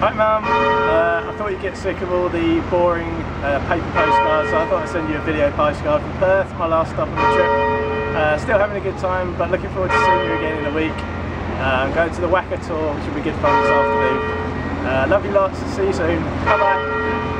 Hi Mum, uh, I thought you'd get sick of all the boring uh, paper postcards so I thought I'd send you a video postcard from Perth, my last stop on the trip. Uh, still having a good time but looking forward to seeing you again in a week. Uh, I'm going to the WACA tour which will be good fun this afternoon. Uh, love you lots, see you soon, bye bye.